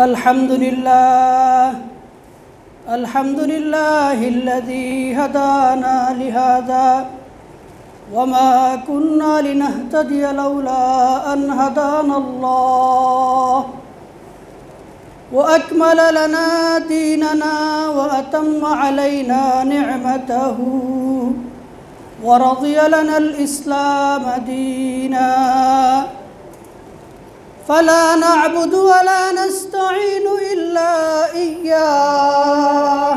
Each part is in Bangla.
الحمد لله الحمد لله الذي هدانا لهذا وما كنا لنهتدي لولا أن هدانا الله. وأكمل لنا ديننا وأتم علينا نعمته ورضي لنا الإسلام دينا. فلا نعبد ولا نستعين إلا إياه.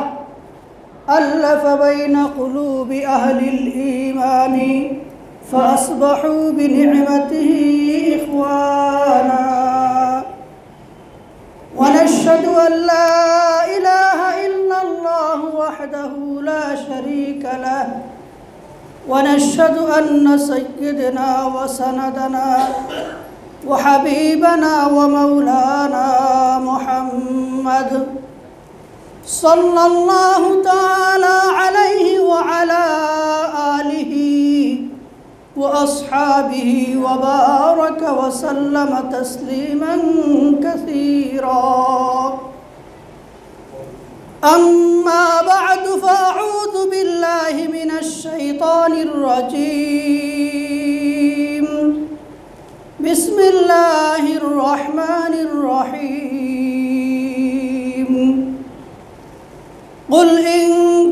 ألف بين قلوب أهل الإيمان فأصبحوا بنعمته إخوانا. ونشهد أن لا إله إلا الله وحده لا شريك له. ونشهد أن سيدنا وسندنا وحبيبنا ومولانا محمد صلى الله تعالى عليه وعلى آله وأصحابه وبارك وسلم تسليما كثيرا. أما بعد فأعوذ بالله من الشيطان الرجيم. بسم الله الرحمن الرحيم. قل إن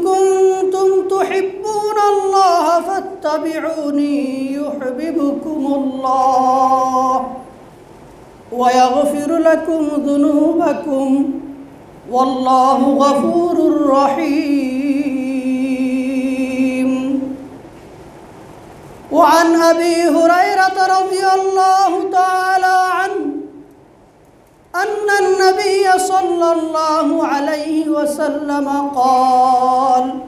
كنتم تحبون الله فاتبعوني يحببكم الله ويغفر لكم ذنوبكم. والله غفور رحيم. وعن أبي هريرة رضي الله تعالى عنه أن النبي صلى الله عليه وسلم قال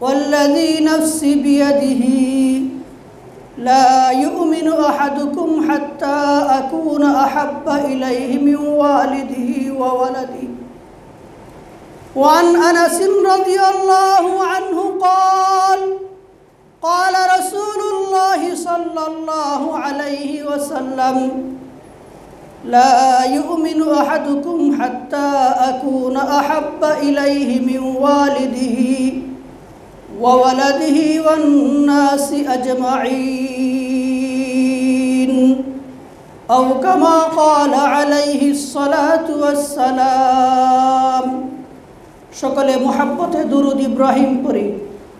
والذي نفسي بيده لا يؤمن أحدكم حتى أكون أحب إليه من والده وولده. وعن أنس رضي الله صلى الله عليه وسلم لا يؤمن احدكم حتى اكون احب اليه من والده وولده والناس اجمعين او كما قال عليه الصلاه والسلام সকলে মোহাব্বতে দুরুদ ইব্রাহিম পড়ি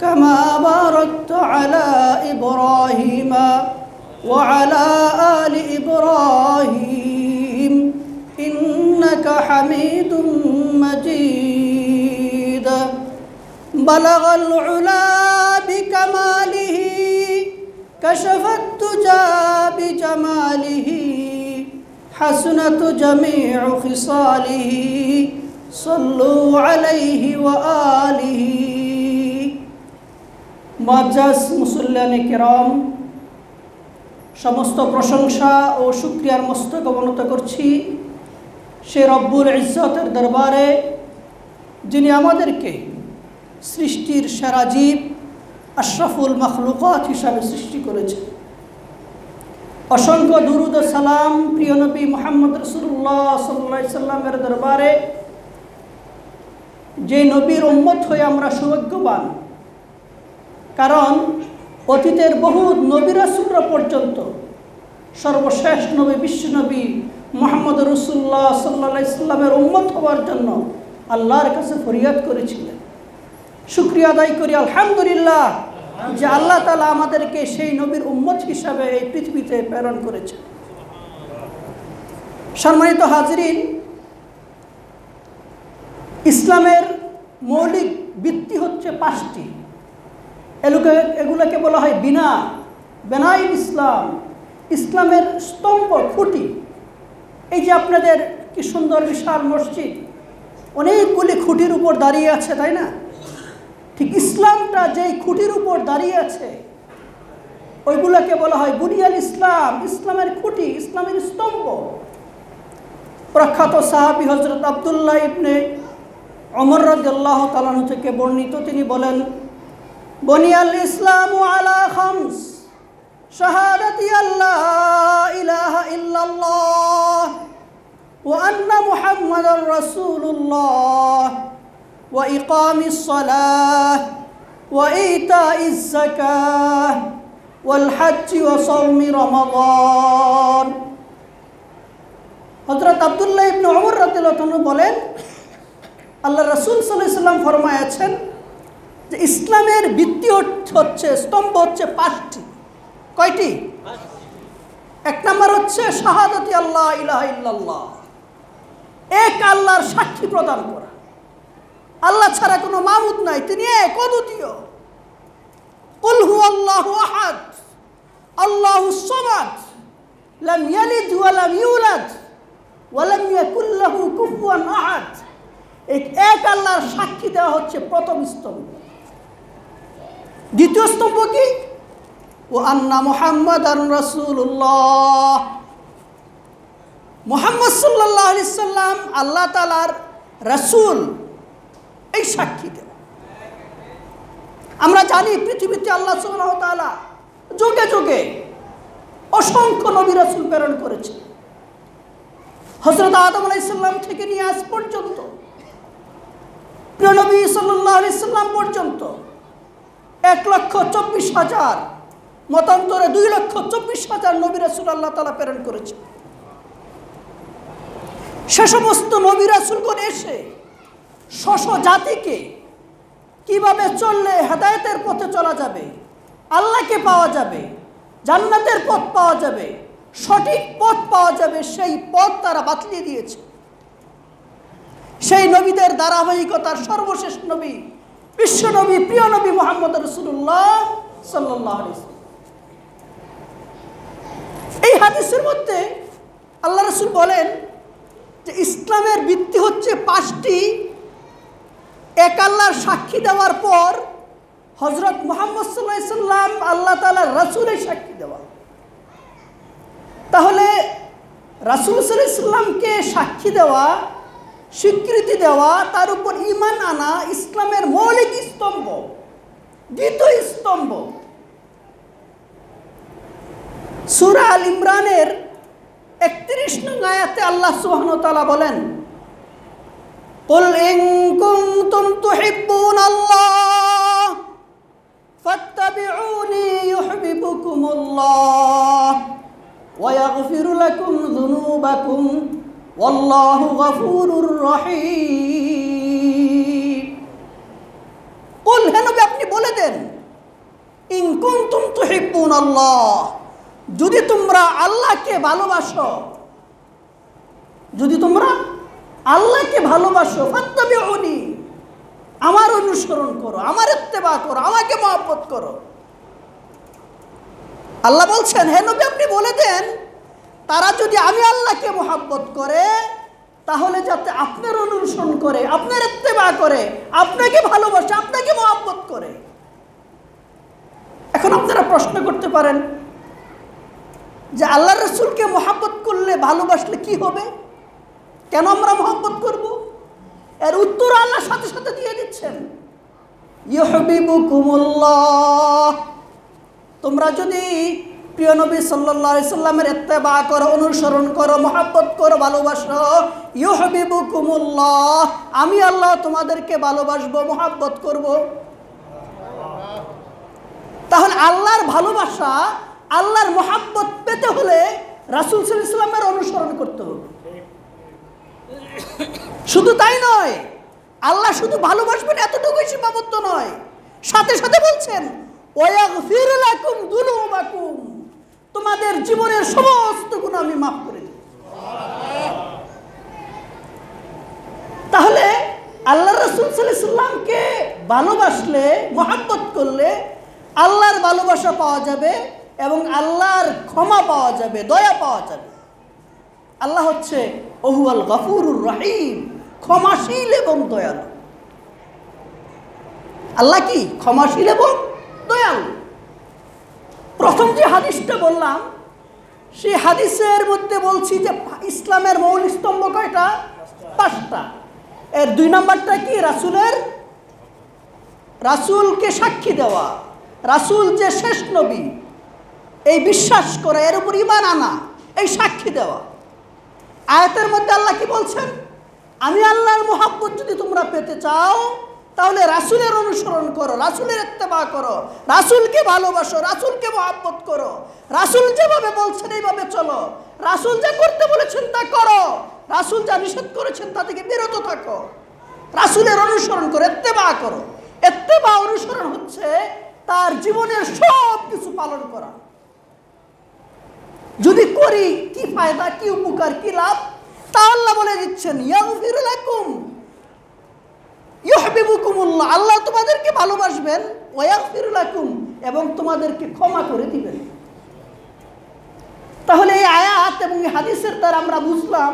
كما باركت على إبراهيم وعلى آل إبراهيم إنك حميد مجيد. بلغ العلا بكماله كشف الدجى بجماله حسنت جميع خصاله صلوا عليه وآله. মাজাস মুসল্লানে কেরম, সমস্ত প্রশংসা ও সুক্রিয়ার মস্তক অবনত করছি সে রব্বুল ইজ্জতের দরবারে, যিনি আমাদেরকে সৃষ্টির সেরা জীব, আশরাফুল মখলুকাত হিসাবে সৃষ্টি করেছে অসংখ্য দুরুদ সালাম প্রিয় নবী মোহাম্মদ রসুল্লাহ সাল্লা সাল্লামের দরবারে, যে নবীর উম্মত হয়ে আমরা সৌভাগ্যবান কারণ অতীতের বহু নবীরাসুরা পর্যন্ত, সর্বশেষ নবী বিশ্বনবী মোহাম্মদ রসুল্লাহ সাল্লা ইসলামের উম্মত হওয়ার জন্য আল্লাহর কাছে ফরিয়াদ করেছিলেন। শুক্রিয়া আদায় করি, আলহামদুলিল্লাহ, যে আল্লাহ তালা আমাদেরকে সেই নবীর উম্মত হিসাবে এই পৃথিবীতে প্রেরণ করেছে সম্মানিত হাজরিন, ইসলামের মৌলিক ভিত্তি হচ্ছে পাঁচটি। এগুলোকে এগুলোকে বলা হয় বিনা বেনাইল ইসলাম। ইসলামের স্তম্ভ খুঁটি। এই যে আপনাদের কি সুন্দর বিশাল মসজিদ, অনেকগুলি খুঁটির উপর দাঁড়িয়ে আছে, তাই না? ঠিক ইসলামটা যেই খুঁটির উপর দাঁড়িয়ে আছে, ওইগুলোকে বলা হয় বুনিয়াল ইসলাম। ইসলামের খুঁটি, ইসলামের স্তম্ভ। প্রখ্যাত সাহাবি হজরত আবদুল্লাহ ইবনে অমর রাজ্লাহ তালানু থেকে বর্ণিত, তিনি বলেন বনিয়াল ইসলাম আলা খামস শাহাদাতি আল্লাহ ইলাহা ইল্লাল্লাহ وأن محمد رسول الله وإقام الصلاة وإيتاء الزكاة والحج وصوم رمضان হজরত আবদুল্লাহ ইবনে ওমর রাদিয়াল্লাহু বলেন আল্লাহ রাসূল সাল্লাল্লাহু আলাইহি সাল্লাম ফরমায়াছেন যে ইসলামের ভিত্তি হচ্ছে, স্তম্ভ হচ্ছে পাঁচটি। কয়টি? এক নম্বর হচ্ছে শাহাদাতি আল্লাহ ইলাহা ইল্লাল্লাহ। এক আল্লাহর সাক্ষী প্রদান করা। আল্লাহ ছাড়া কোনো মামুদ নাই, তিনি এক, অদ্বিতীয়। কুলহু আল্লাহ আহাদ, আল্লাহ সমাদ, লাম ইয়ালিদ ওয়া লাম ইউলাদ, ওয়া লাম ইয়াকুল লাহু কুফুয়ান আহাদ। এক আল্লাহর সাক্ষী দেওয়া হচ্ছে প্রথম স্তম্ভ। দ্বিতীয় স্তম্ভ কি? ও আন্না মুহাম্মদ রাসূলুল্লাহ। মোহাম্মদ সাল্লাহ সাল্লাম আল্লাহ তালার রসুল। এই সাক্ষী দেব আমরা জানি পৃথিবীতে আল্লাহ সুবাহ তালা যুগে যুগে অসংখ্য নবী রসুল প্রেরণ করেছে হজরত আদম আলাইসাল্লাম থেকে নিয়ে আজ পর্যন্ত, প্রিয় নবী সাল্লাহ আলি সাল্লাম পর্যন্ত এক লক্ষ চব্বিশ হাজার, মতান্তরে দুই লক্ষ চব্বিশ হাজার নবী রসুল আল্লাহ তালা প্রেরণ করেছে। সে সমস্ত নবিরাসুলগণ এসে শশ জাতিকে কীভাবে চললে হেদায়তের পথে চলা যাবে, আল্লাহকে পাওয়া যাবে, জান্নাতের পথ পাওয়া যাবে, সঠিক পথ পাওয়া যাবে, সেই পথ তারা বাতলিয়ে দিয়েছে। সেই নবীদের ধারাবাহিকতার সর্বশেষ নবী বিশ্ব নবী প্রিয় নবী মোহাম্মদ রসুল্লাহ সাল্লাহ এই হাদিসের মধ্যে আল্লাহ রসুল বলেন যে ইসলামের ভিত্তি হচ্ছে পাঁচটি। এক আল্লাহর সাক্ষী দেওয়ার পর হজরত মোহাম্মদ সাল্লাহ সাল্লাম আল্লাহ তালার রাসুলের সাক্ষী দেওয়া। তাহলে রাসুল সাল্লামকে সাক্ষী দেওয়া স্বীকৃতি দেওয়া তার উপর ইমান আনা ইসলামের মৌলিক স্তম্ভ দ্বিতীয় স্তম্ভ সুরা আল ইমরানের একত্রিশ নং আয়াতে আল্লাহ সুবহান তাআলা বলেন قل إن كنتم تحبون الله فاتبعوني يحببكم الله ويغفر لكم ذنوبكم والله غفور رحيم قل হেন আপনি বলে দেন ইন কুনতুম তুহিব্বুন আল্লাহ যদি তোমরা আল্লাহকে ভালোবাসো যদি তোমরা আল্লাহকে ভালোবাসো ফাত্তাবিউনি আমার অনুসরণ করো আমার ইত্তেবা করো আমাকে মহব্বত করো আল্লাহ বলছেন হে নবী আপনি বলে দেন তারা যদি আমি আল্লাহকে মহাব্বত করে, তাহলে যাতে আপনার অনুসরণ করে, আপনার ইত্তেবা করে, আপনাকে ভালোবাসে, আপনাকে মহাব্বত করে। এখন আপনারা প্রশ্ন করতে পারেন যে আল্লাহ রসুলকে মহাব্বত করলে ভালোবাসলে কি হবে? কেন আমরা মহব্বত করব? এর উত্তর আল্লাহ সাথে সাথে দিয়ে দিচ্ছেন। ইহবিবুকুমুল্লাহ তোমরা যদি প্রিয় নবী সাল্লাহ সাল্লামের এত্তেবা করো, অনুসরণ করো, মহাব্বত করো, ভালোবাসো। ইহবিবুকুমুল্লাহ আমি আল্লাহ তোমাদেরকে ভালোবাসবো, মহাব্বত করব। তাহলে আল্লাহর ভালোবাসা, আল্লাহর মহাব্বত পেতে হলে রাসুল ইসলামের অনুসরণ করতে হবে। শুধু তাই নয়, আল্লাহ শুধু ভালোবাসবেন এতটুকুই সীমাবদ্ধ নয়। সাথে সাথে বলছেন তোমাদের জীবনের সমস্ত গুণ আমি মাফ করে দিই তাহলে আল্লাহ রসুল সাল্লামকে ভালোবাসলে, মহাব্বত করলে আল্লাহর ভালোবাসা পাওয়া যাবে এবং আল্লাহর ক্ষমা পাওয়া যাবে, দয়া পাওয়া যাবে। আল্লাহ হচ্ছে ওহুয়াল গফুরুর রাহিম, ক্ষমাশীল এবং দয়ালু। আল্লাহ কি? ক্ষমাশীল এবং দয়ালু। প্রথম যে হাদিসটা বললাম, সেই হাদিসের মধ্যে বলছি যে ইসলামের মৌল স্তম্ভ কয়টা? পাঁচটা। এর দুই নম্বরটা কি? রাসুলের, রাসুলকে সাক্ষী দেওয়া। রাসুল যে শেষ নবী, এই বিশ্বাস করা, এর উপর ইমান আনা, এই সাক্ষী দেওয়া। আয়াতের মধ্যে আল্লাহ কি বলছেন? আমি আল্লাহর মোহাব্বত যদি তোমরা পেতে চাও তাহলে রাসুলের অনুসরণ করো, রাসুলের ইত্তেবা করো, রাসুলকে ভালোবাসো, রাসুলকে মহাব্বত করো। রাসুল যেভাবে বলছেন এইভাবে চলো। রাসুল যা করতে বলেছেন তা করো। রাসুল যা নিষেধ করেছেন তা থেকে বিরত থাকো। রাসুলের অনুসরণ করো এত্তেবা করো। এত্তেবা অনুসরণ হচ্ছে তার জীবনের সব কিছু পালন করা। যদি করি, কি ফায়দা, কি উপকার, কি লাভ? তা আল্লাহ বলে দিচ্ছেন ইয়াগফিরুলাকুম ইউহিবুকুমুল্লাহ আল্লাহ তোমাদেরকে ভালোবাসবেন এবং তোমাদেরকে ক্ষমা করে দিবেন। তাহলে এই আয়াত এবং হাদিসের দ্বারা আমরা বুঝলাম,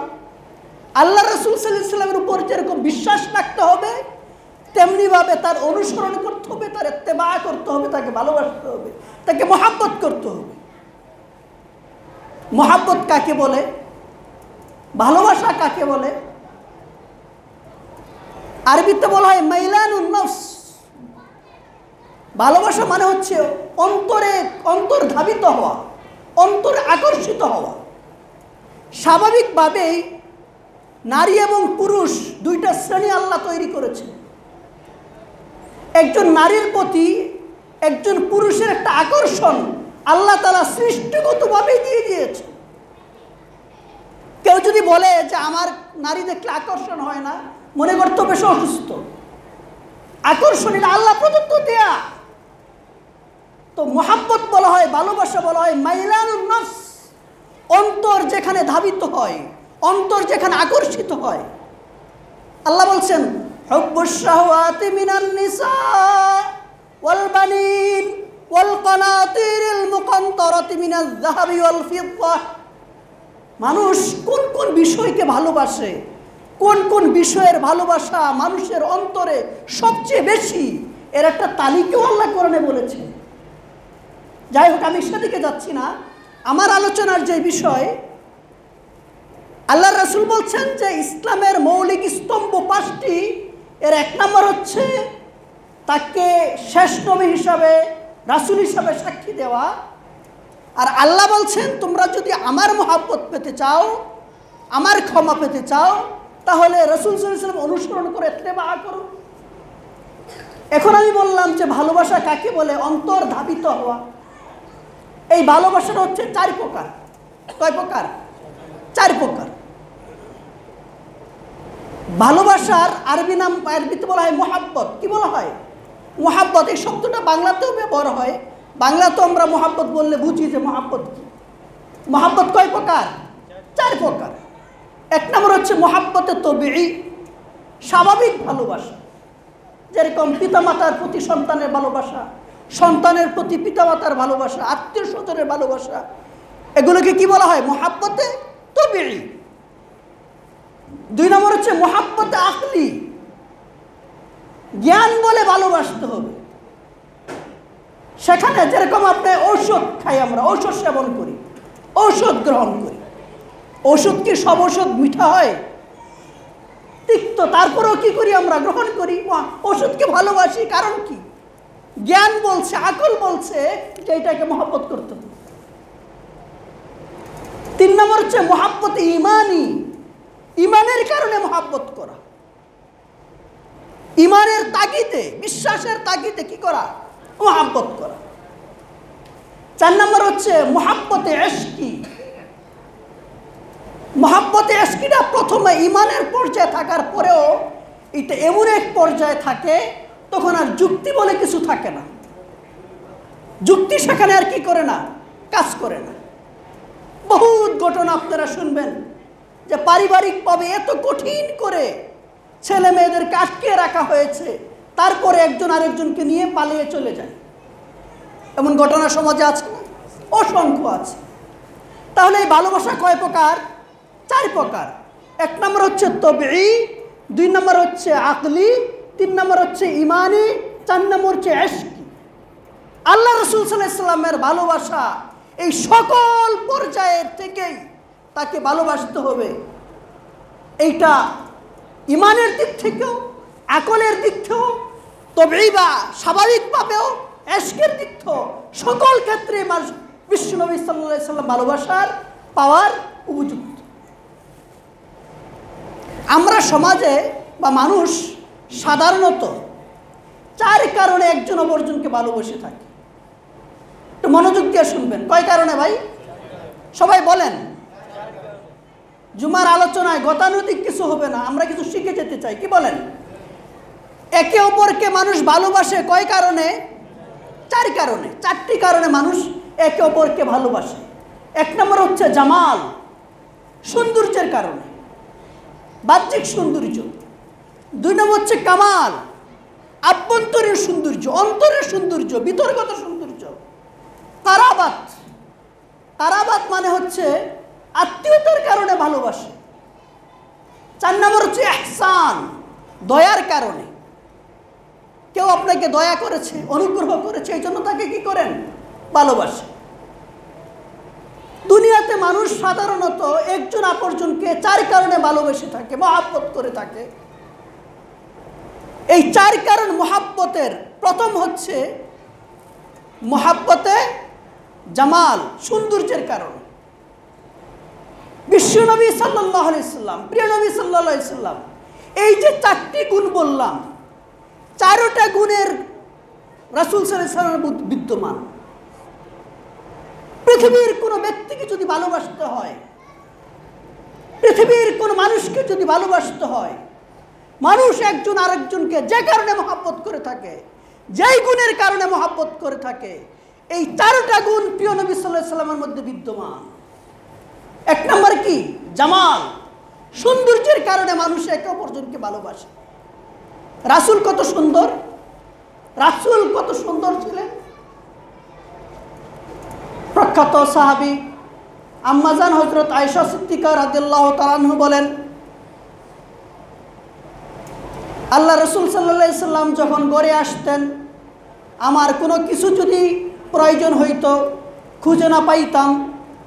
আল্লাহ রসুল সাল্লামের উপর যেরকম বিশ্বাস রাখতে হবে, তেমনিভাবে তার অনুসরণ করতে হবে, তার এত্তেবা করতে হবে, তাকে ভালোবাসতে হবে, তাকে মহাব্বত করতে হবে। মহাব্বত কাকে বলে? ভালোবাসা কাকে বলে? আরবিতে বলা হয় মাইলানুন নফস। ভালোবাসা মানে হচ্ছে অন্তরে অন্তর ধাবিত হওয়া, অন্তর আকর্ষিত হওয়া। স্বাভাবিকভাবেই নারী এবং পুরুষ দুইটা শ্রেণি আল্লাহ তৈরি করেছে একজন নারীর প্রতি একজন পুরুষের একটা আকর্ষণ আল্লাহ তালা সৃষ্টিগতভাবেই দিয়ে দিয়েছে কেউ যদি বলে যে আমার নারী দেখলে আকর্ষণ হয় না মনে করতে বেশ অসুস্থ। আকর্ষণ এটা আল্লাহ প্রদত্ত দেয়া। তো মোহাব্বত বলা হয়, ভালোবাসা বলা হয় মাইলানুন নফস। অন্তর যেখানে ধাবিত হয়, অন্তর যেখানে আকর্ষিত হয়। আল্লাহ বলছেন নিসা মানুষ কোন কোন বিষয়কে ভালোবাসে? কোন কোন বিষয়ের ভালোবাসা মানুষের অন্তরে সবচেয়ে বেশি? এর একটা তালিকাও আল্লাহ কোরআনে বলেছে। যাই হোক, আমি সেদিকে যাচ্ছি না। আমার আলোচনার যে বিষয় আল্লাহ রসুল বলছেন যে ইসলামের মৌলিক স্তম্ভ পাঁচটি। এর এক নম্বর হচ্ছে তাকে শেষ নবী হিসাবে, রাসুল হিসাবে সাক্ষী দেওয়া। আর আল্লাহ বলছেন, তোমরা যদি আমার মহাব্বত পেতে চাও, আমার ক্ষমা পেতে চাও তাহলে রসুল সাল্লাম অনুসরণ করে বা করো। এখন আমি বললাম যে ভালোবাসা কাকে বলে? অন্তর ধাবিত হওয়া। এই ভালোবাসাটা হচ্ছে চার প্রকার। কয় প্রকার? চার প্রকার। ভালোবাসার আরবি নাম আরবিতে বলা হয় মোহাব্বত। কি বলা হয়? মোহাব্বত। এই শব্দটা বাংলাতেও ব্যবহার হয়। বাংলাতেও আমরা মোহাব্বত বললে বুঝি যে মোহাব্বত কি। মোহাব্বত কয় প্রকার? চার প্রকার। এক নম্বর হচ্ছে মোহাব্বতে তবিই স্বাভাবিক ভালোবাসা। যেরকম পিতামাতার প্রতি সন্তানের ভালোবাসা, সন্তানের প্রতি পিতামাতার ভালোবাসা, আত্মীয় স্বজনের ভালোবাসা, এগুলোকে কি বলা হয়? মোহাব্বতে তবিই দুই নম্বর হচ্ছে মোহাব্বতে আখলি জ্ঞান বলে ভালোবাসতে হবে। সেখানে যেরকম আপনি ঔষধ খাই আমরা, ঔষধ সেবন করি, ঔষধ গ্রহণ করি। ওষুধ কি সব ওষুধ মিঠা হয়। তিক্ত, তারপরেও কি করি আমরা? গ্রহণ করি। ওষুধকে ভালোবাসি, কারণ কি? জ্ঞান বলছে, আকল বলছে যে এটাকে মহাব্বত করতে তিন নম্বর হচ্ছে মহাব্বত ইমানই। ইমানের কারণে মহাব্বত করা। ইমানের তাগিদে, বিশ্বাসের তাগিদে কি করা? মহাব্বত করা। চার নম্বর হচ্ছে মহাব্বতে এশকি। মহাব্বতে এশকিটা প্রথমে ইমানের পর্যায়ে থাকার পরেও এটা এমন এক পর্যায়ে থাকে, তখন আর যুক্তি বলে কিছু থাকে না। যুক্তি সেখানে আর কি করে না? কাজ করে না। বহুত ঘটনা আপনারা শুনবেন যে পারিবারিকভাবে এত কঠিন করে ছেলে মেয়েদেরকে আটকে রাখা হয়েছে, তারপরে একজন আরেকজনকে নিয়ে পালিয়ে চলে যায়। এমন ঘটনা সমাজে আছে অসংখ্য আছে। তাহলে এই ভালোবাসা কয় প্রকার? চার প্রকার। এক নম্বর হচ্ছে তবে দুই নম্বর হচ্ছে আকলি, তিন নম্বর হচ্ছে ইমানি, চার নম্বর হচ্ছে এশকি। আল্লাহ রসুল সাল্লামের ভালোবাসা এই সকল পর্যায়ের থেকেই তাকে ভালোবাসতে হবে। এইটা ইমানের দিক থেকেও, আকলের দিক থেকেও তবেই বা স্বাভাবিকভাবেও এশকের দিক থেকেও সকল ক্ষেত্রে মানুষ বিশ্বনবী সাল্লাহ সাল্লাম ভালোবাসার পাওয়ার উপযুক্ত। আমরা সমাজে বা মানুষ সাধারণত চার কারণে একজন অপরজনকে ভালোবেসে থাকে। একটু মনোযোগ দিয়ে শুনবেন। কয় কারণে ভাই? সবাই বলেন। জুমার আলোচনায় গতানুতিক কিছু হবে না, আমরা কিছু শিখে যেতে চাই। কি বলেন? একে অপরকে মানুষ ভালোবাসে কয় কারণে? চার কারণে। চারটি কারণে মানুষ একে অপরকে ভালোবাসে। এক নম্বর হচ্ছে জামাল, সৌন্দর্যের কারণে। বাহ্যিক সৌন্দর্য। দুই নম্বর হচ্ছে কামাল। আভ্যন্তরীণ সৌন্দর্য, অন্তরের সৌন্দর্য বিতর্গত সৌন্দর্য। কারাবাত কারাবাত মানে হচ্ছে আত্মীয়তার কারণে ভালোবাসে। চার নম্বর হচ্ছে এহসান দয়ার কারণে। কেউ আপনাকে দয়া করেছে, অনুগ্রহ করেছে, এই জন্য তাকে কি করেন? ভালোবাসে। দুনিয়াতে মানুষ সাধারণত একজন অপরজনকে চার কারণে ভালোবেসে থাকে, মহাব্বত করে থাকে। এই চার কারণ মহাব্বতের, প্রথম হচ্ছে মহাব্বতে জামাল, সৌন্দর্যের কারণ। বিশ্বনবী সাল্লাহ সাল্লাম, প্রিয় নবী সাল্লাহ সাল্লাম, এই যে চারটি গুণ বললাম, চারোটা গুণের রাসুল সাল্লাম বিদ্যমান। পৃথিবীর কোনো ব্যক্তিকে যদি ভালোবাসতে হয়, পৃথিবীর কোনো মানুষকে যদি ভালোবাসতে হয়, মানুষ একজন আরেকজনকে যে কারণে মহাব্বত করে থাকে, যেই গুণের কারণে মহাব্বত করে থাকে, এই চারোটা গুণ প্রিয় নবী সাল্লাহ সাল্লামের মধ্যে বিদ্যমান। এক নম্বর কি? জামাল। সৌন্দর্যের কারণে মানুষ একে অপরজনকে ভালোবাসে। রাসুল কত সুন্দর? রাসুল কত সুন্দর ছিলেন? প্রখ্যাত সাহাবি আম্মাজান হজরত আয়সা সিদ্দিকা রাদিল্লাহ তালাহু বলেন, আল্লাহ রসুল সাল্লা সাল্লাম যখন গড়ে আসতেন, আমার কোনো কিছু যদি প্রয়োজন হইতো, খুঁজে না পাইতাম,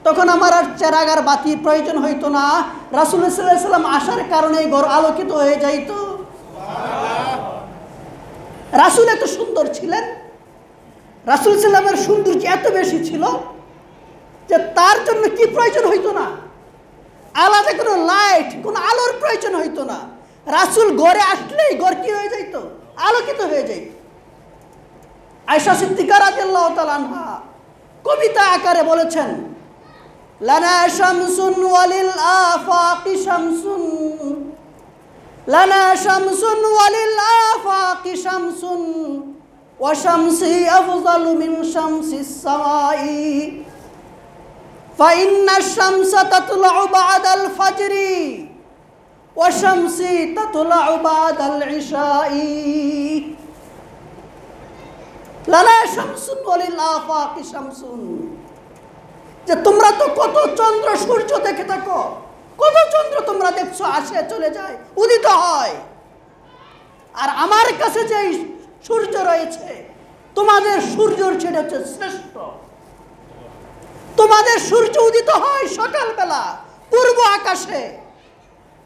তখন আমার আর চেরাগার বাতির প্রয়োজন হইতো না। রাসুল সাল্লাহ সাল্লাম আসার কারণে গড় আলোকিত হয়ে যাইত। রাসুল এত সুন্দর ছিলেন, রাসুল সাল্লামের সৌন্দর্য এত বেশি ছিল যে তার জন্য কি প্রয়োজন হইতো না? আলাদা কোনো লাইট কোনো আলোর প্রয়োজন হইতো না। রাসুল গড়ে আসলেই গড় কি হয়ে যাইতো? আলোকিত হয়ে যাইত। আয়সা সিদ্দিকা রাজিয়াল্লাহ তালানহা কবিতা আকারে বলেছেন, লানা শামসুন ওয়ালিল আফাকি শামসুন। লানা শামসুন ওয়ালিল আফাকি শামসুন। ওয়া শামসি আফজালু মিন শামসিস সামাই। فإن الشمس تطلع بعد الفجر وشمسي تطلع بعد العشاء লালা শামসুন ওয়ালিল আফাকি শামসুন যে তোমরা তো কত চন্দ্র সূর্য দেখে থাকো কত চন্দ্র তোমরা দেখছো আসে চলে যায় উদিত হয় আর আমার কাছে যে সূর্য রয়েছে তোমাদের সূর্যর সেটা হচ্ছে শ্রেষ্ঠ তোমাদের সূর্য উদিত হয় সকালবেলা, পূর্ব আকাশে।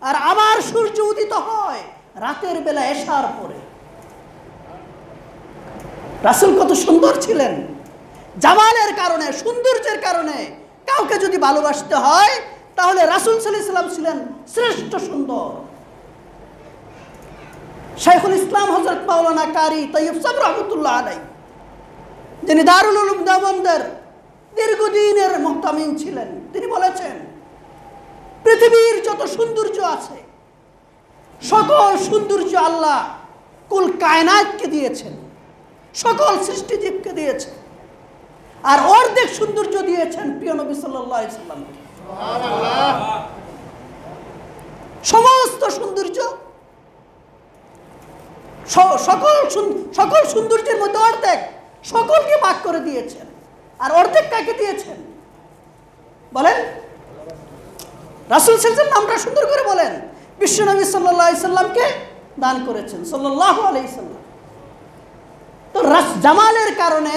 আর আমার সূর্য উদিত হয় রাতের বেলা এসার পরে। রাসুল কত সুন্দর ছিলেন। জামালের কারণে, সৌন্দর্যের কারণে কাউকে যদি ভালোবাসতে হয়, তাহলে রাসুল সাল্লাম ছিলেন শ্রেষ্ঠ সুন্দর। শেখুল ইসলাম হজরত মাওলানা কারি তৈব সব রহমতুল্লাহ আলাই যিনি দারুল উলুম দেবন্দের দীর্ঘদিনের মোহতামিন ছিলেন। তিনি বলেছেন, পৃথিবীর যত সৌন্দর্য আছে, সকল সৌন্দর্য আল্লাহ কুল কায়নাতকে দিয়েছেন, সকল সৃষ্টিজীবকে দিয়েছেন, আর অর্ধেক সৌন্দর্য দিয়েছেন প্রিয় নবী সাল্লাহ সমস্ত সৌন্দর্য সকল সকল সৌন্দর্যের মধ্যে অর্ধেক সকলকে ভাগ করে দিয়েছেন। আর অর্ধেক কাকে দিয়েছেন? বলেন। রাসুল সেলসেন নামটা সুন্দর করে বলেন। বিশ্বনবী সাল্লাহ দান করেছেন সাল্লাহ আলাইসাল্লাম তো জামালের কারণে,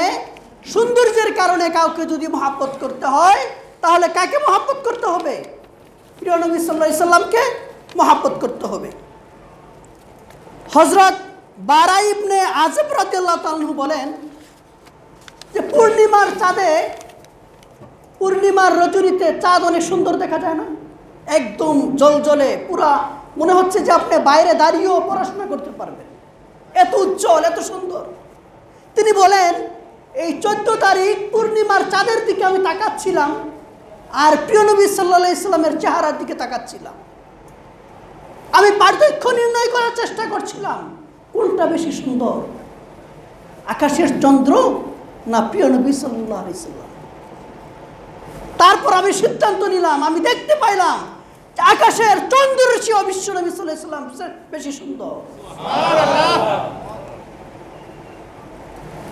সৌন্দর্যের কারণে কাউকে যদি মহাব্বত করতে হয়, তাহলে কাকে মহাব্বত করতে হবে? প্রিয় নবী সাল্লাহ সাল্লামকে করতে হবে। হজরত বারা ইবনে আজব তাআলা বলেন যে পূর্ণিমার চাঁদে, পূর্ণিমার রজনীতে চাঁদ অনেক সুন্দর দেখা যায় না? একদম জলজলে পুরা মনে হচ্ছে যে আপনি বাইরে দাঁড়িয়েও পড়াশোনা করতে পারবেন। এত উজ্জ্বল, এত সুন্দর। তিনি বলেন, এই চোদ্দ তারিখ পূর্ণিমার চাঁদের দিকে আমি তাকাচ্ছিলাম আর প্রিয় নবী সাল্লা ইসলামের চেহারার দিকে তাকাচ্ছিলাম। আমি পার্থক্য নির্ণয় করার চেষ্টা করছিলাম, কোনটা বেশি সুন্দর? আকাশের চন্দ্র না, প্রিয় নবী সাল্লাহ আলাইসাল্লাম তারপর আমি সিদ্ধান্ত নিলাম, আমি দেখতে পাইলাম আকাশের চন্দ্রের চেয়ে বিশ্ব নবী সাল্লাহ ইসলাম বেশি সুন্দর।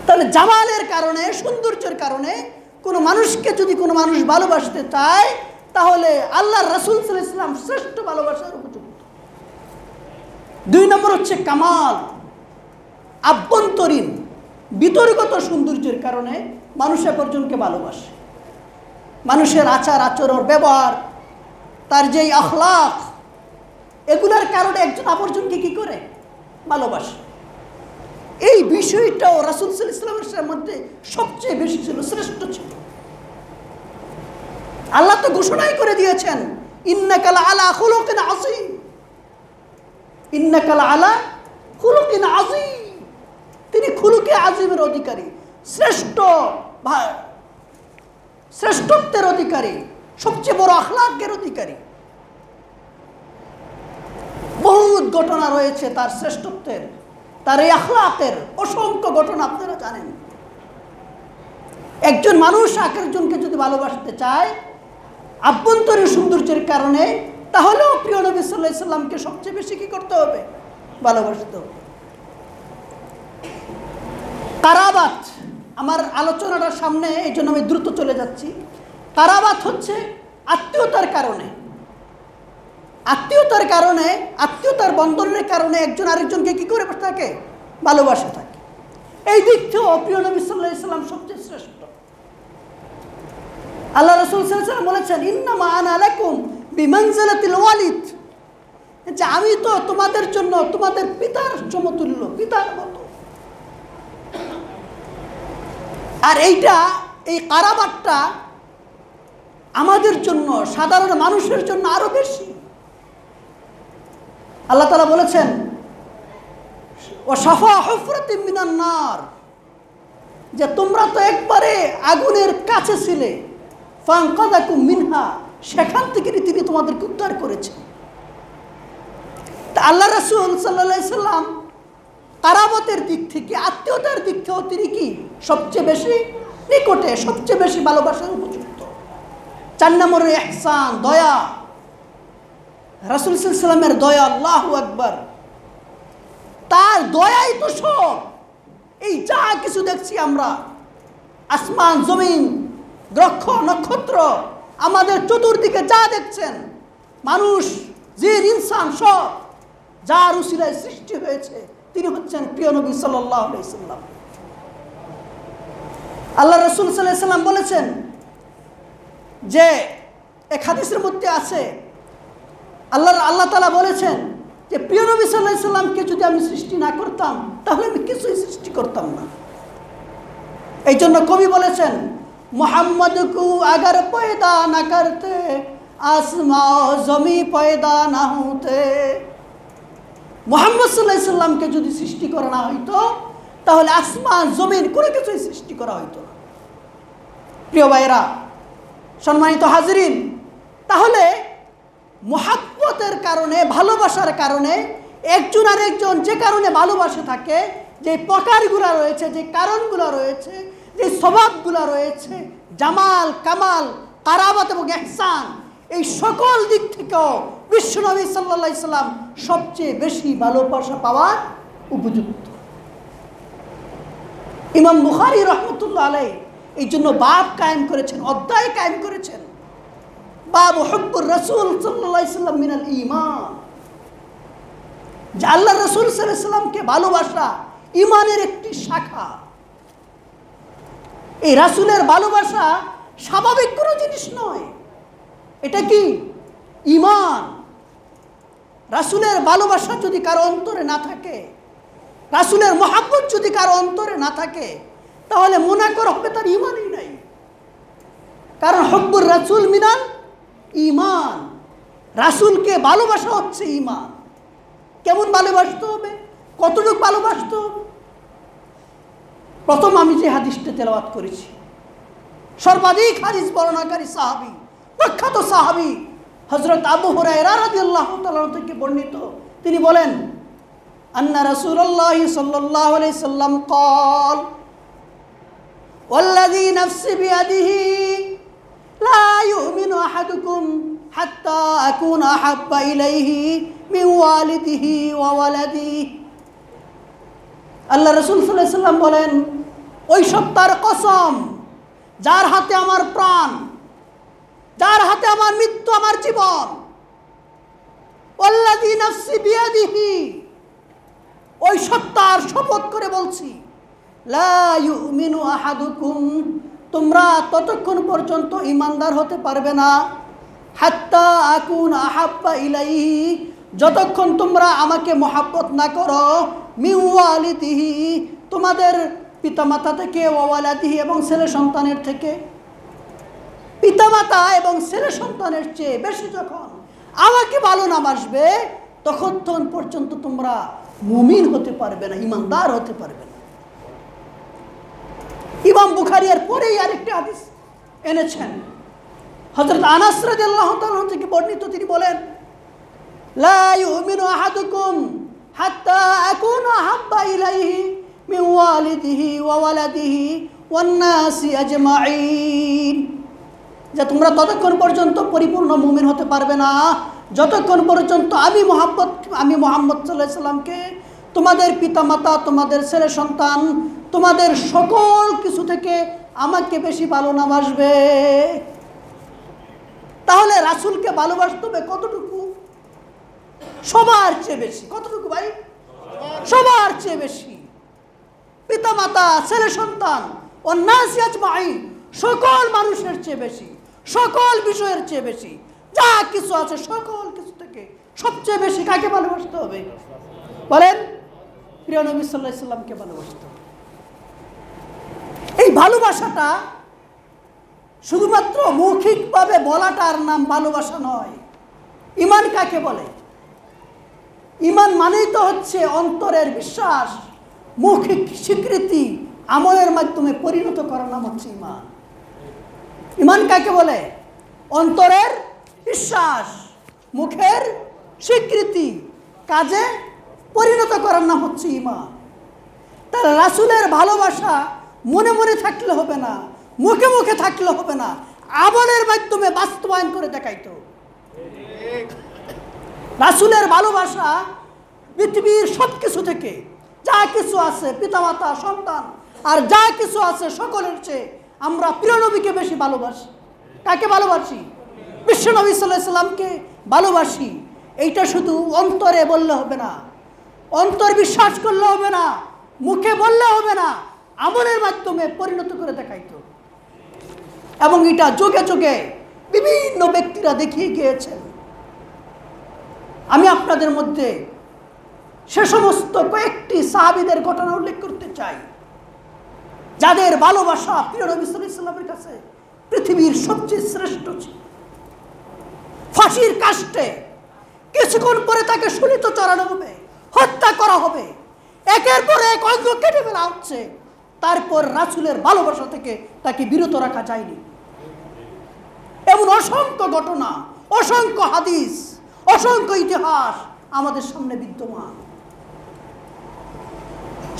তাহলে জামালের কারণে, সৌন্দর্যের কারণে কোনো মানুষকে যদি কোনো মানুষ ভালোবাসতে চায়, তাহলে আল্লাহ রসুল ইসলাম শ্রেষ্ঠ ভালোবাসার উপযুক্ত। দুই নম্বর হচ্ছে কামাল, আভ্যন্তরীণ। বিতর্কত সৌন্দর্যের কারণে মানুষ একজনকে ভালোবাসে। মানুষের আচার, আচরণ, ব্যবহার, তার যেই আখলাখ, এগুলার কারণে একজন অপরজনকে কি করে? ভালোবাসে। এই বিষয়টাও রাসুল সাল ইসলামের মধ্যে সবচেয়ে বেশি ছিল, শ্রেষ্ঠ ছিল। আল্লাহ তো ঘোষণাই করে দিয়েছেন, ইন্নাকালা আলা খুলুকিন আসিম ইন্নাকালা আলা খুলুকিন আজিম তিনি খুলুকে আজিমের অধিকারী, শ্রেষ্ঠ শ্রেষ্ঠত্বের অধিকারী, সবচেয়ে বড় আখলাকের অধিকারী। বহুত ঘটনা রয়েছে তার শ্রেষ্ঠত্বের, তার এই আখলাকের অসংখ্য ঘটনা আপনারা জানেন। একজন মানুষ একজনকে যদি ভালোবাসতে চায়, আভ্যন্তরীণ সৌন্দর্যের কারণে, তাহলেও প্রিয় নবী সাল্লাহ সাল্লামকে সবচেয়ে বেশি কি করতে হবে? ভালোবাসতে হবে। কারাবাত আমার আলোচনাটার সামনে, এই জন্য আমি দ্রুত চলে যাচ্ছি। কারাবাত হচ্ছে আত্মীয়তার কারণে। আত্মীয়তার কারণে, আত্মীয়তার বন্ধনের কারণে একজন আরেকজনকে কি করে থাকে? ভালোবাসা থাকে। এই দিক থেকেও প্রিয় নবী সাল্লাহ ইসলাম সবচেয়ে শ্রেষ্ঠ। আল্লাহ রসুল সাল্লাম বলেছেন, ইন্নামা আন আলাইকুম বিমানজালাতিল ওয়ালিদ। যে আমি তো তোমাদের জন্য, তোমাদের পিতার সমতুল্য, পিতার মতো। আর এইটা, এই কারাবারটা আমাদের জন্য, সাধারণ মানুষের জন্য আরও বেশি। আল্লাহ তালা বলেছেন ও সাফা হফরতি যে তোমরা তো একবারে আগুনের কাছে ছিলে ফাঙ্কাদাকু মিনহা, সেখান থেকে তিনি তোমাদেরকে উদ্ধার করেছেন আল্লাহ রসুল সাল্লা সাল্লাম কারামতের দিক থেকে, আত্মীয়তার দিক থেকেও তিনি কি সবচেয়ে বেশি নিকটে, সবচেয়ে বেশি ভালোবাসার উপযুক্ত? চার নম্বর এহসান দয়া। রাসুল সাল্লামের দয়া, আল্লাহ আকবর। তার দয়াই তো সব। এই যা কিছু দেখছি আমরা, আসমান, জমিন, গ্রহ, নক্ষত্র, আমাদের চতুর্দিকে যা দেখছেন, মানুষ, জিন, ইনসান সব, যার উসিলায় সৃষ্টি হয়েছে। তিনি হচ্ছেন প্রিয় নবী সাল্লাহ সাল্লাম। আল্লাহ রসুল সাল্লাম বলেছেন যে এক হাদিসের মধ্যে আছে আল্লাহ আল্লাহ তালা বলেছেন যে প্রিয় নবী সাল্লাহ সাল্লামকে যদি আমি সৃষ্টি না করতাম, তাহলে আমি কিছুই সৃষ্টি করতাম না। এই জন্য কবি বলেছেন, মোহাম্মদ কু আগার পয়দা না করতে আসমা জমি পয়দা না হতে। মোহাম্মদ সাল্লাহ সাল্লামকে যদি সৃষ্টি করা না হইতো, তাহলে আসমান, জমিন কোনো কিছুই সৃষ্টি করা হইতো না। প্রিয় ভাইরা সম্মানিত হাজরিন, তাহলে মহাব্বতের কারণে, ভালোবাসার কারণে, একজন আর একজন যে কারণে ভালোবাসে থাকে, যে প্রকারগুলো রয়েছে, যে কারণগুলো রয়েছে, যে স্বভাবগুলো রয়েছে, জামাল, কামাল কারাবাত এবং এহসান এই সকল দিক থেকেও বিশ্বনবী সাল্লা সাল্লাম সবচেয়ে বেশি ভালোবাসা পাওয়ার উপযুক্ত। ইমাম বুখারি রহমতুল্লাহ আলাই এই জন্য বাপ কায়েম করেছেন, অধ্যায় কায়েম করেছেন। বাব হব্বুর রসুল সাল্লাম মিনাল ইমান যে আল্লাহ রসুল সাল্লামকে ভালোবাসা ইমানের একটি শাখা। এই রাসুলের ভালোবাসা স্বাভাবিক কোনো জিনিস নয়। এটা কি? ইমান রাসুলের ভালোবাসা যদি কারও অন্তরে না থাকে, রাসুলের মহাব্বত যদি কারও অন্তরে না থাকে, তাহলে মনে কর হবে তার ইমানই নাই। কারণ হব্বুর রাসুল মিনাল ইমান রাসুলকে ভালোবাসা হচ্ছে ইমান কেমন ভালোবাসতে হবে? কতটুকু ভালোবাসতে হবে? প্রথম আমি যে হাদিসটা তেলাওয়াত করেছি, সর্বাধিক হাদিস বর্ণাকারী সাহাবি প্রখ্যাত সাহাবি হজরত আবু হুরায়রা রাদিয়াল্লাহু তাআলা থেকে বর্ণিত তিনি বলেন আন্না রাসূলুল্লাহ সাল্লাল্লাহু আলাইহি সাল্লাম قال والذي نفسي بيده لا يؤمن أحدكم حتى أكون أحب إليه من والده وولده আল্লাহ রসুল সাল্লাহ সাল্লাম বলেন ওই সত্তার কসম যার হাতে আমার প্রাণ যার হাতে আমার মৃত্যু, আমার জীবন। বিয়াদিহি। ওই সত্তার শপথ করে বলছি তোমরা ততক্ষণ পর্যন্ত ইমানদার হতে পারবে না। হাত্তা আকুন আহাব্বা ইলাইহি। যতক্ষণ তোমরা আমাকে মহাব্বত না করো মিউয়ালিদিহি তোমাদের পিতামাতা থেকে ওয়ালাদিহি এবং ছেলে সন্তানের থেকে পিতামাতা এবং ছেলে সন্তানের চেয়ে বেশি যখন আমাকে ভালো নাম আসবে, তখন পর্যন্ত তোমরা মুমিন হতে পারবে না, ইমানদার হতে পারবে না। ইমাম বুখারিয়ার পরেই আরেকটি হাদিস এনেছেন। হজরত আনাস রাদিয়াল্লাহু তাআলা থেকে বর্ণিত, তিনি বলেন আহাদুকুম যে তোমরা ততক্ষণ পর্যন্ত পরিপূর্ণ মুমিন হতে পারবে না। যতক্ষণ পর্যন্ত আমি মোহাম্মদ আমি মোহাম্মদ সাল্লাহ সাল্লামকে তোমাদের পিতামাতা, তোমাদের ছেলে সন্তান, তোমাদের সকল কিছু থেকে আমাকে বেশি ভালো নাম আসবে তাহলে রাসুলকে ভালোবাসতে হবে কতটুকু? সবার চেয়ে বেশি। কতটুকু ভাই? সবার চেয়ে বেশি। পিতামাতা, ছেলে সন্তান অন্যাসিয়াজ মাই সকল মানুষের চেয়ে বেশি। সকল বিষয়ের চেয়ে বেশি। যা কিছু আছে সকল কিছু থেকে সবচেয়ে বেশি কাকে ভালোবাসতে হবে? বলেন, প্রিয় নবী সাল্লাহ সাল্লামকে ভালোবাসতে হবে। এই ভালোবাসাটা শুধুমাত্র মৌখিকভাবে বলাটার নাম ভালোবাসা নয়। ইমান কাকে বলে? ইমান মানেই তো হচ্ছে অন্তরের বিশ্বাস, মৌখিক স্বীকৃতি, আমলের মাধ্যমে পরিণত করার নাম হচ্ছে ইমান। ইমান কাকে বলে? অন্তরের বিশ্বাস, মুখের স্বীকৃতি, কাজে পরিণত করার নাম হচ্ছে ইমান। তার রাসুলের ভালোবাসা মনে মনে থাকলে হবে না, মুখে মুখে থাকলে হবে না, আমলের মাধ্যমে বাস্তবায়ন করে দেখাইতো। রাসুলের ভালোবাসা পৃথিবীর সব কিছু থেকে, যা কিছু আছে, পিতামাতা, সন্তান, আর যা কিছু আছে সকলের চেয়ে আমরা প্রিয় নবীকে বেশি ভালোবাসি। কাকে ভালোবাসি? বিশ্বনবী সাল্লাহ ভালোবাসি। এইটা শুধু অন্তরে বললে হবে না, অন্তর বিশ্বাস করলে হবে না, মুখে বললে হবে না, আমলের মাধ্যমে পরিণত করে দেখাইত। এবং এটা যোগে যোগে বিভিন্ন ব্যক্তিরা দেখিয়ে গিয়েছেন। আমি আপনাদের মধ্যে সে সমস্ত কয়েকটি সাহাবিদের ঘটনা উল্লেখ করতে চাই। যাদের ভালোবাসা প্রিয় নবী সাল্লামের কাছে পৃথিবীর সবচেয়ে শ্রেষ্ঠ ছিল। ফাঁসির কাষ্টে কিছুক্ষণ পরে তাকে শুলিত চড়ানো হবে, হত্যা করা হবে। একের পর এক অঙ্গ কেটে ফেলা হচ্ছে। তারপর রাসুলের ভালোবাসা থেকে তাকে বিরত রাখা যায়নি। এমন অসংখ্য ঘটনা, অসংখ্য হাদিস, অসংখ্য ইতিহাস আমাদের সামনে বিদ্যমান।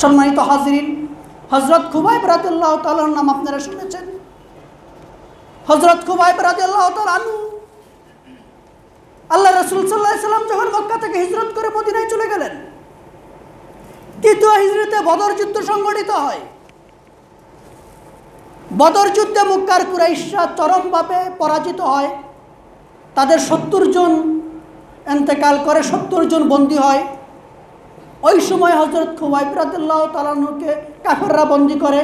সম্মানিত হাজরিন হজরত খুবাই বরাদুল্লাহ তালার নাম আপনারা শুনেছেন। হজরত খুবাই বরাদুল্লাহ তালু আল্লাহ রসুল সাল্লাহ সাল্লাম যখন মক্কা থেকে হিজরত করে মদিনায় চলে গেলেন তৃতীয় হিজরতে বদর যুদ্ধ সংগঠিত হয়। বদর যুদ্ধে মুক্কার কুরাইশা চরমভাবে পরাজিত হয়। তাদের সত্তর জন এন্তেকাল করে সত্তর জন বন্দী হয়। ওই সময় হজরত খুবাইব রাদিল্লাহ তালানুকে কাফেররা বন্দি করে,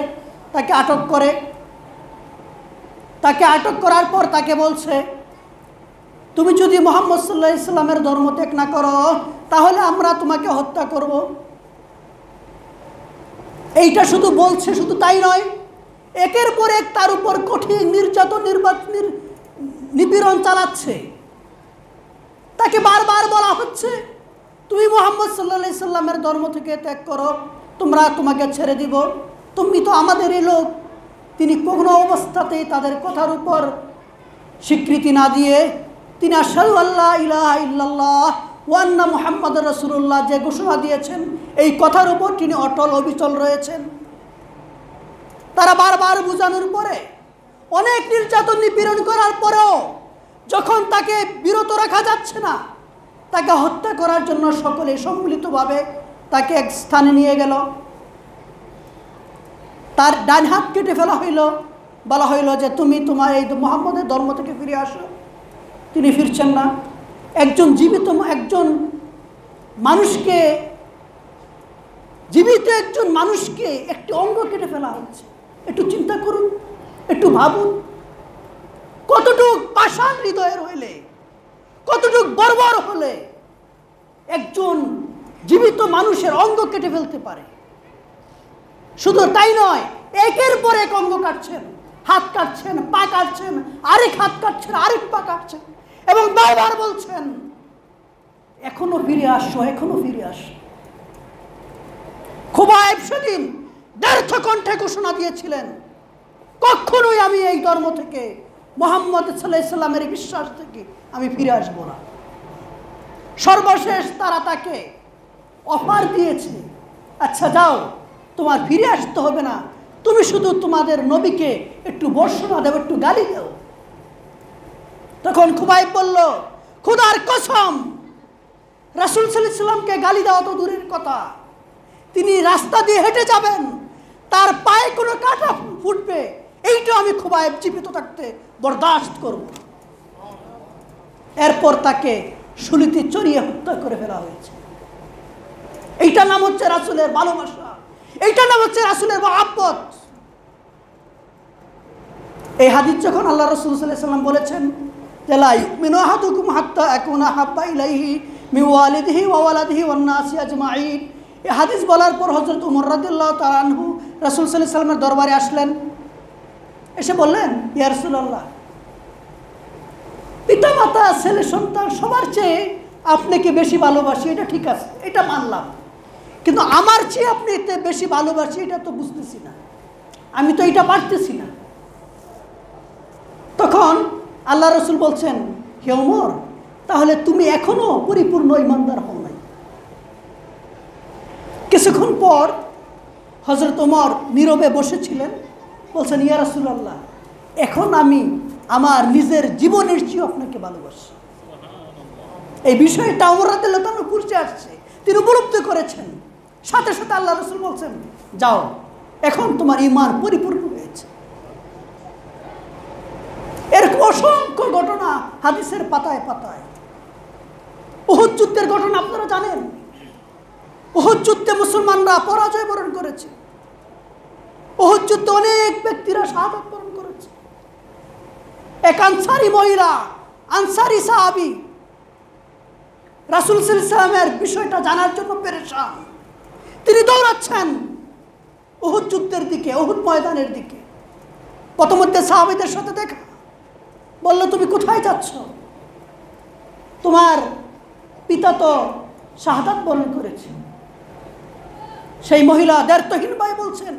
তাকে আটক করে। তাকে আটক করার পর তাকে বলছে, তুমি যদি মোহাম্মদ সাল্লাহ ইসলামের ধর্ম ত্যাগ না করো, তাহলে আমরা তোমাকে হত্যা করব। এইটা শুধু বলছে, শুধু তাই নয়, একের পর এক তার উপর কঠিন নির্যাতন নির্বাচন নিপীড়ন চালাচ্ছে। তাকে বারবার বলা হচ্ছে তুমি মোহাম্মদ সাল্লা সাল্লামের ধর্ম থেকে ত্যাগ করো, তোমরা তোমাকে ছেড়ে দিব। তুমি তো আমাদেরই লোক। তিনি কোনো অবস্থাতেই তাদের কথার উপর স্বীকৃতি না দিয়ে তিনি আশাদু আল্লাহ ইলাহা ইল্লাল্লাহ ওয়ান্না মোহাম্মদ রসুল্লাহ যে ঘোষণা দিয়েছেন, এই কথার উপর তিনি অটল অবিচল রয়েছেন। তারা বারবার বোঝানোর পরে, অনেক নির্যাতন নিপীড়ন করার পরেও যখন তাকে বিরত রাখা যাচ্ছে না তাকে হত্যা করার জন্য সকলে সম্মিলিতভাবে তাকে এক স্থানে নিয়ে গেল। তার ডান হাত কেটে ফেলা হইল। বলা হইল যে, তুমি তোমার এই মোহাম্মদের ধর্ম থেকে ফিরে আসো। তিনি ফিরছেন না। একজন জীবিত একজন মানুষকে, জীবিত একজন মানুষকে একটি অঙ্গ কেটে ফেলা হচ্ছে। একটু চিন্তা করুন, একটু ভাবুন। কতটুক পাষাণ হৃদয়ের হইলে কতটুক বর্বর হলে একজন জীবিত মানুষের অঙ্গ কেটে ফেলতে পারে? শুধু তাই নয়, একের পর এক অঙ্গ কাটছেন, হাত কাটছেন, পা কাটছেন, আরেক হাত কাটছেন, আরেক পা কাটছেন এবং বারবার বলছেন, এখনও ফিরে আসো, এখনও ফিরে আসো। খুবাইব সেদিন ব্যর্থ কণ্ঠে ঘোষণা দিয়েছিলেন, কখনোই আমি এই ধর্ম থেকে মোহাম্মদ সাল্লাহ ইসলামের বিশ্বাস থেকে আমি ফিরে আসব না। সর্বশেষ তারা তাকে অফার দিয়েছে আচ্ছা যাও, তোমার ফিরে আসতে হবে না। তুমি শুধু তোমাদের নবীকে একটু বর্ষণা দেও, একটু গালি দেও। তখন খুবাই বলল, খুদার কসম, রাসুল সাল্লামকে গালি দেওয়া তো দূরের কথা। তিনি রাস্তা দিয়ে হেঁটে যাবেন, তার পায়ে কোনো কাটা ফুটবে এইটা আমি খুবাইব জীবিত থাকতে বরদাস্ত করব। এরপর তাকে শুলিতে চড়িয়ে হত্যা করে ফেলা হয়েছে। এইটা নাম হচ্ছে রাসুলের ভালোবাসা। এইটা নাম হচ্ছে রাসুলের মহাব্বত। এই হাদিস যখন আল্লাহ রসুল সাল্লাম বলেছেন তেলাই মিনোহাতুকুম হাত্তা একুনা হাব্বা ইলাইহি মিওয়ালিদিহি ওয়ালাদিহি ওয়ান্নাসি আজমাইন এই হাদিস বলার পর হজরত উমর রাদিল্লাহ তালানহু রাসুল সাল্লাহ সাল্লামের দরবারে আসলেন। এসে বললেন, ইয়া রসুল্লাহ পিতা মাতা ছেলে, সন্তান, সবার চেয়ে আপনাকে বেশি ভালোবাসি, এটা ঠিক আছে, এটা মানলাম। কিন্তু আমার চেয়ে আপনি এতে বেশি ভালোবাসি, এটা তো বুঝতেছি না। আমি তো এটা পারতেছি না। তখন আল্লাহ রসুল বলছেন, হে ওমর, তাহলে তুমি এখনও পরিপূর্ণ ইমানদার হও নাই। কিছুক্ষণ পর হজরত ওমর নীরবে বসেছিলেন। বলছেন, ইয়া রাসুলাল্লাহ, এখন আমি আমার নিজের জীবনের চেয়ে আপনাকে ভালোবাসি। এই বিষয়টা অমরাতে কুরচে আসছে। তিনি উপলব্ধি করেছেন। সাথে সাথে আল্লাহ রসুল বলছেন, যাও, এখন তোমার ইমান পরিপূর্ণ হয়েছে। এরকম অসংখ্য ঘটনা হাদিসের পাতায় পাতায়। ওহুদ যুদ্ধের ঘটনা আপনারা জানেন। ওহুদ যুদ্ধে মুসলমানরা পরাজয় বরণ করেছে। ওহুদ যুদ্ধে অনেক ব্যক্তিরা শাহাদত বরণ করেছে। এক আনসারি মহিলা, আনসারি সাহাবি, রাসুল সাল্লামের বিষয়টা জানার জন্য পেরেশান। তিনি দৌড়াচ্ছেন ওহুদ যুদ্ধের দিকে ওহুদ ময়দানের দিকে। প্রথমধ্যে সাহাবিদের সাথে দেখা, বলল, তুমি কোথায় যাচ্ছ? তোমার পিতা তো শাহাদাত বরণ করেছে। সেই মহিলা দ্বার্থহীন ভাই বলছেন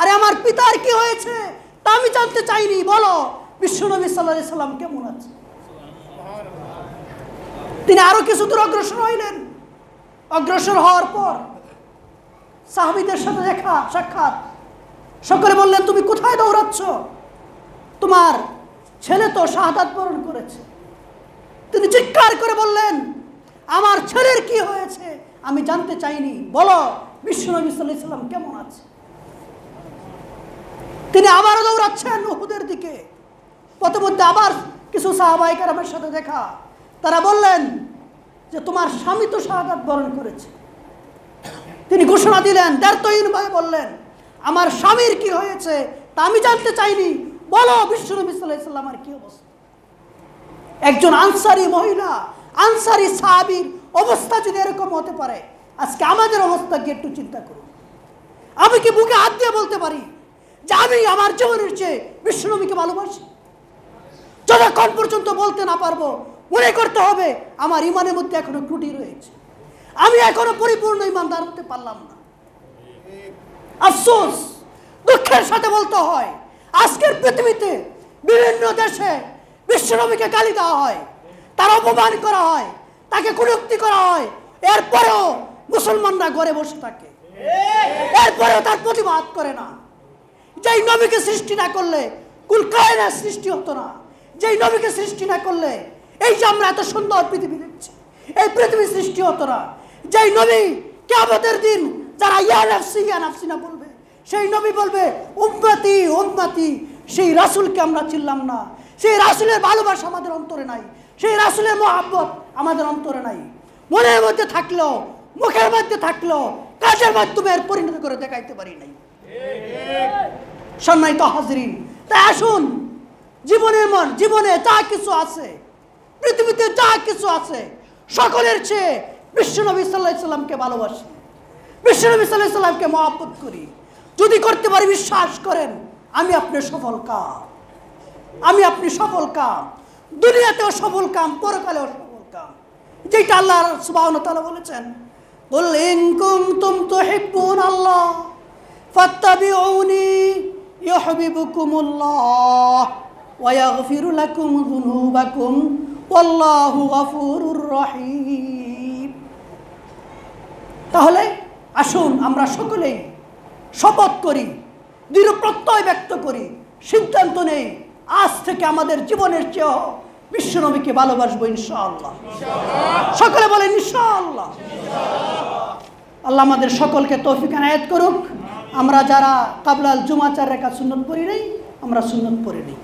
আরে আমার পিতার কি হয়েছে? তা আমি জানতে চাইনি, বলো। বিশ্বনবী সাল্লাহ সাল্লাম কেমন আছে? তিনি আরও কিছু দূর অগ্রসর হইলেন। অগ্রসর হওয়ার পর সাহাবিদের সাথে দেখা, সাক্ষাৎ। সকলে বললেন, তুমি কোথায় দৌড়াচ্ছ? তোমার ছেলে তো শাহাদাত বরণ করেছে। তিনি চিৎকার করে বললেন, আমার ছেলের কি হয়েছে? আমি জানতে চাইনি। বলো বিশ্বনবী সাল্লাহ সাল্লাম কেমন আছে? তিনি আবারও দৌড়াচ্ছেন উহুদের দিকে। পথমধ্যে আবার কিছু সাহাবাহিকার আমার সাথে দেখা। তারা বললেন যে, তোমার স্বামী তো শাহাদাত বরণ করেছে। তিনি ঘোষণা দিলেন দ্বার্থহীনভাবে বললেন, আমার স্বামীর কি হয়েছে তা আমি জানতে চাইনি। বলো বিশ্বনবী সাল্লাহ সাল্লামের কি অবস্থা? একজন আনসারি মহিলা, আনসারি সাহাবির অবস্থা যদি এরকম হতে পারে, আজকে আমাদের অবস্থা কি একটু চিন্তা করুন। আমি কি বুকে হাত দিয়ে বলতে পারি? যে আমি আমার জীবনের চেয়ে বিশ্বনবীকে ভালোবাসি। যতক্ষণ পর্যন্ত বলতে না পারব, মনে করতে হবে আমার ইমানের মধ্যে এখনও ত্রুটি রয়েছে। আমি এখনও পরিপূর্ণ ইমানদার হতে পারলাম না। আফসোস, দুঃখের সাথে বলতে হয়, আজকের পৃথিবীতে বিভিন্ন দেশে বিশ্বনবীকে গালি দেওয়া হয়, তার অপমান করা হয়, তাকে কুলুক্তি করা হয়, এরপরেও মুসলমানরা ঘরে বসে থাকে। এরপরেও তার প্রতিবাদ করে না। যেই নবীকে সৃষ্টি না করলে কুল কায়নার সৃষ্টি হতো না। যেই নবীকে সৃষ্টি না করলে এই যে আমরা এত সুন্দর পৃথিবী দেখছি, এই পৃথিবী সৃষ্টি হতো না। যেই নবী কেমতের দিন যারা ইয়া নাফসি ইয়া নাফসি না বলবে, সেই নবী বলবে, উম্মতি উম্মতি, সেই রাসূলকে আমরা চিনলাম না। সেই রাসূলের ভালোবাসা আমাদের অন্তরে নাই। সেই রাসূলের মহাব্বত আমাদের অন্তরে নাই। মনের মধ্যে থাকলেও, মুখের মধ্যে থাকলেও, কাজের মাধ্যমে এর পরিণত করে দেখাইতে পারি নাই। সম্মানিত হাজরিন, তাই আসুন। জীবনের মন, জীবনে যা কিছু আছে, পৃথিবীতে যা কিছু আছে, সকলের চেয়ে বিশ্বনবী সাল্লাহ সাল্লামকে ভালোবাসি। বিশ্বনবী সাল্লাহ সাল্লামকে মহাব্বত করি। যদি করতে পারি, বিশ্বাস করেন, আমি আপনি সফল কাম। আমি আপনি সফল কাম। দুনিয়াতেও সফল কাম, পরকালেও সফল কাম। যেটা আল্লাহ সুবাহ তালা বলেছেন, বল ইন তো তুহিব্বুন আল্লাহ ফত্তাবি ফাত্তাবিউনি ইউহিব্বুকুমুল্লাহ ওয়া ইয়াগফিরু লাকুম যুনুবাকুম ওয়াল্লাহু গফুরুর রহিম। তাহলে আসুন আমরা সকলেই শপথ করি দৃঢ় প্রত্যয় ব্যক্ত করি সিদ্ধান্ত নেই আজ থেকে আমাদের জীবনের চেয়েও বিশ্বনবীকে ভালোবাসবো ইনশাআল্লাহ। সকলে বলেন ইনশাআল্লাহ। আল্লাহ আমাদের সকলকে তৌফিক আনায়াত করুক। আমরা যারা কাবলাল জুমাচার রেখা সুন্নত পড়ি নেই আমরা সুন্নত পড়ি নেই।